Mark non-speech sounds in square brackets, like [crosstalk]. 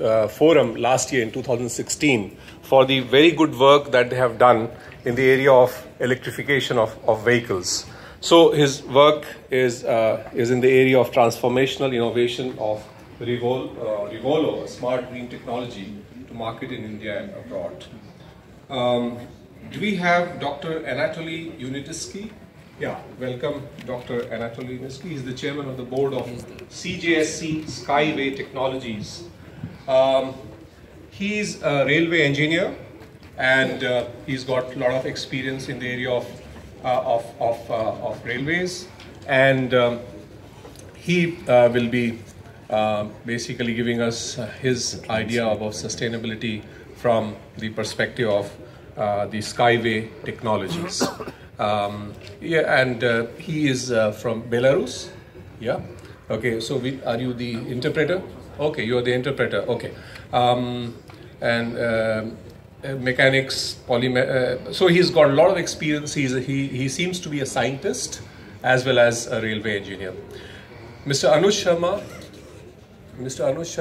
uh, forum last year in 2016 for the very good work that they have done in the area of electrification of, of vehicles. So his work is, uh, is in the area of transformational innovation of Revol, uh, Revolo, a smart green technology to market in India and abroad. Um, do we have Dr. Anatoly Unitiski? Yeah, welcome Dr. Anatoly Unitiski. He's the chairman of the board of CJSC Skyway Technologies. Um, he's a railway engineer and uh, he's got a lot of experience in the area of, uh, of, of, uh, of, railways and um, he uh, will be uh, basically giving us his idea about sustainability from the perspective of uh, the Skyway technologies. [coughs] Um, yeah, and uh, he is uh, from Belarus. Yeah. Okay. So, we, are you the interpreter? Okay, you are the interpreter. Okay. Um, and um, uh, mechanics, polymer. Uh, so he's got a lot of experience. He's he he seems to be a scientist as well as a railway engineer. Mr. Anush Sharma. Mr. Anush Sharma.